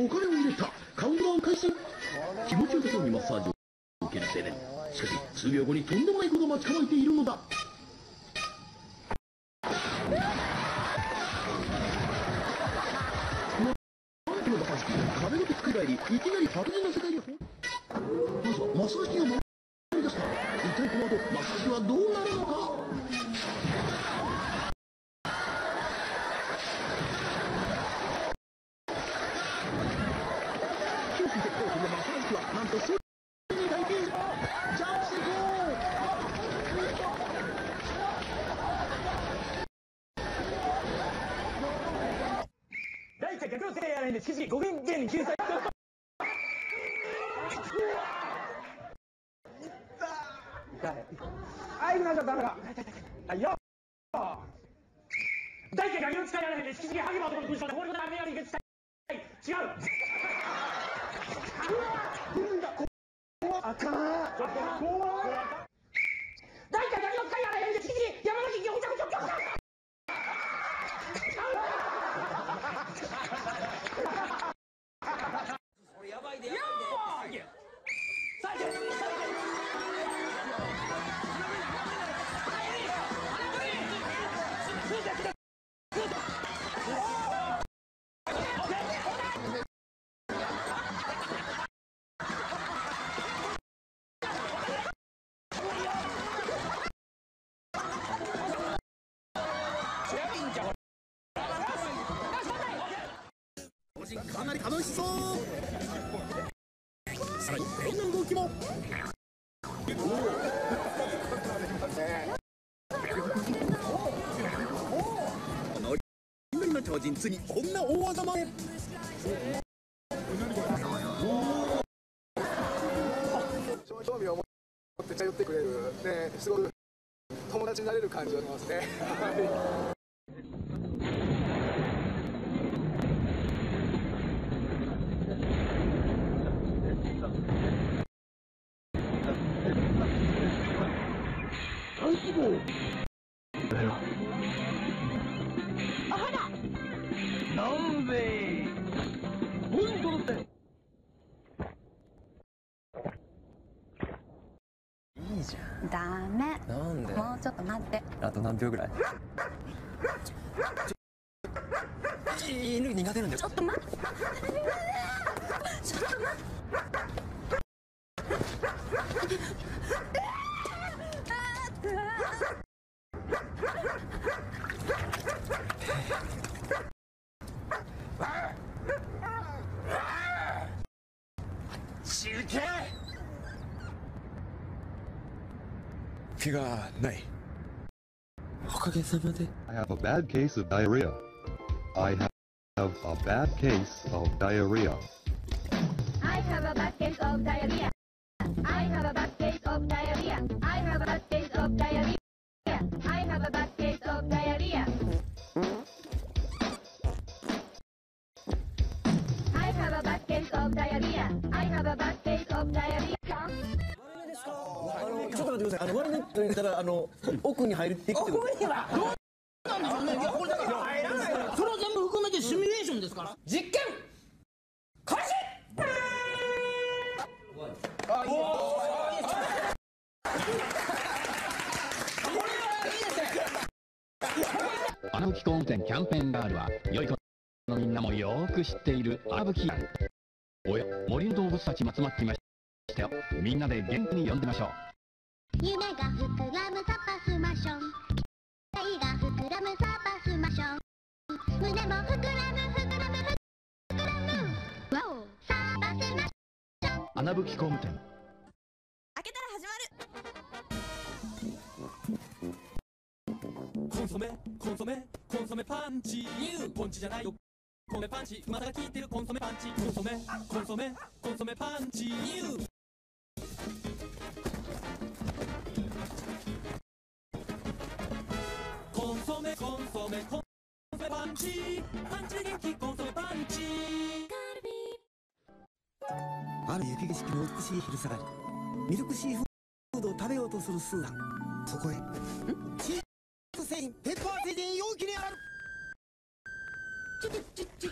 お金を入れたカウントダウン開始気持ちよさそうにマッサージを受ける青年しかし数秒後にとんでもないことが待ち構えているのだ。なんてのだ壁ごと覆りいきなり白人の世界にまずはマッサージ機が回り出した。一体この後マッサージはどうなるのか九州絶好調のマッサージ機はなんと空に大変ジャンプしていこ第1回逆の世界やらんで、しきしきご元気に救済。痛い。はい、なんかダメだ。痛い痛い痛いはいよ第1回逆の使いやらへんで、しきしきハゲマ男の勲章で、法律で雨やりが使い。違うあかんちょっと怖い第1回逆の使いやらへんで、しきしき山崎ぎょちゃぐちゃぐちゃぐちゃかなり楽しそうさらにこんな動きもノリノリの超人ついにこんな大技まで興味を持って近寄ってくれる、ね、すごく友達になれる感じがしますね。大規模だ。よお肌なんで本当だっていいじゃん。ダメ。なんでもうちょっと待って。あと何秒ぐらい？犬苦手なんだよちょっと待って怪我ないおかげさまで I have a bad case of diarrhea. I have a bad case of diarrhea. I have a bad case of diarrhea あの割れ目と言ったらあの奥に入ってきてる。奥にはどうなんでしょうねいやこれだけ入らないそれを全部含めてシミュレーションですから。実験！開始！穴吹き工務店キャンペーンガールは良い子のみんなもよーく知っている穴吹きおや森の動物たちも集まってきましたよ。みんなで元気に呼んでみましょう夢が膨らむサパスマション。愛が膨らむサパスマション。胸も膨らむ膨らむ膨らむわおサパスマション穴吹き工務店開けたら始まるコンソメコンソメコンソメパンチ。ニューポンチじゃないよコンソメパンチ。まだが効いてるコンソメパンチ。コンソメコンソメコンソメパンチメコンパンチパンチ元気コンソメパンチある雪景色の美しい昼下がり。ミルクシーフードを食べようとするスーダン。そこへ。チーズ繊維ペッパーついでに容器にある。チュチュチュチュ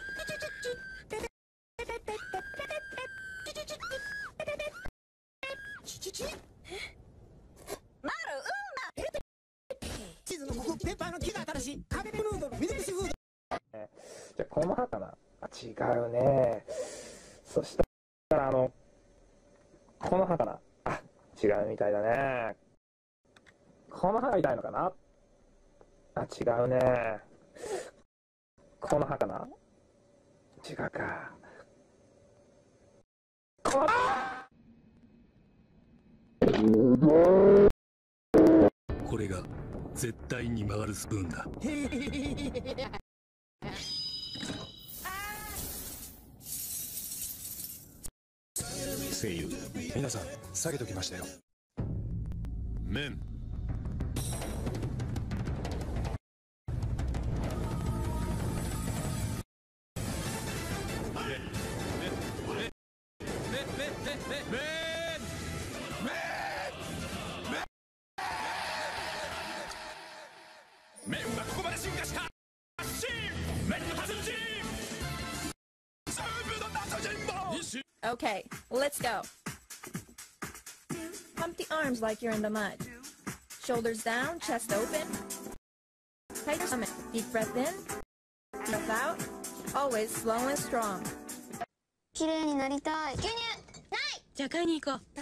うね。そしたらあのこの葉かなあ違うみたいだね。この葉が痛いのかな？あ違うね。この葉かな違うか。このこれが絶対に曲がるスプーンだ。声優。皆さん下げときましたよ。麺。Okay, let's go. Pump the arms like you're in the mud. Shoulders down, chest open. Tight your stomach. Deep breath in. Breath out. Always slow and strong. 綺麗になりたい牛乳ないじゃあ買いに行こう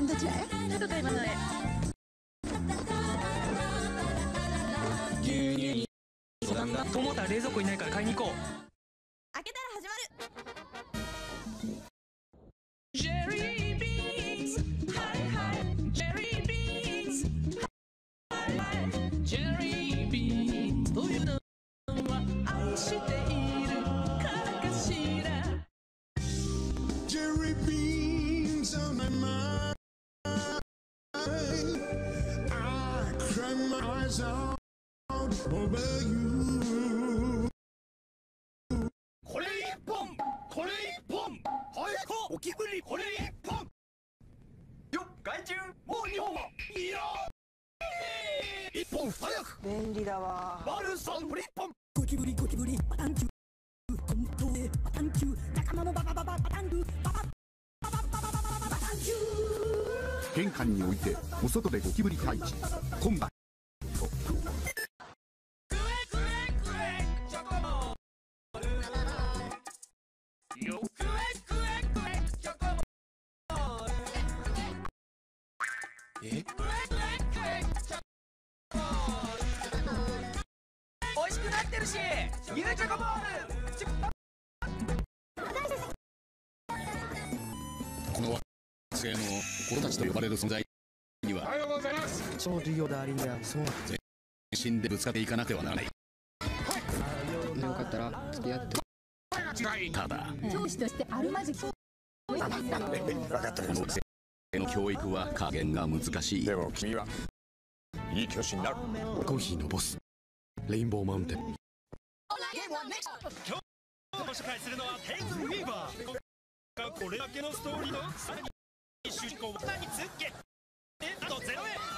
山田さんどちらへちょっと買い物へ牛乳に相談がと思ったら冷蔵庫いないから買いに行こう開けたら始まるジェリービーンズはいはいジェリービーンズはいはいジェリービーンズというのは愛しているからかしら Jerry beans on my mind. Cry my eyes out over you. これ一本これ一本はいゴキブリこれ一本よっ害虫もう二本はいや一本早く便利だわバルサンこれ一本ゴキブリゴキブリパタンキューコントへパタンキュー仲間もババババパタンキューババババババババババタンキュー玄関に置いてお外でゴキブリ退治コンバこの惑星の俺たちと呼ばれる存在にはおはようございます。超授業でありんだそう全身でぶつかっていかなくてはならないよかったら付き合って。ただ教師としてあるまじき。分かったこの惑星の教育は加減が難しい。でも君はいい教師になるコーヒーのボス。レインボーマウンテン。今日ご紹介するのはテイズ・ウィーバーこれだけのストーリーのさらに主人公つけと0円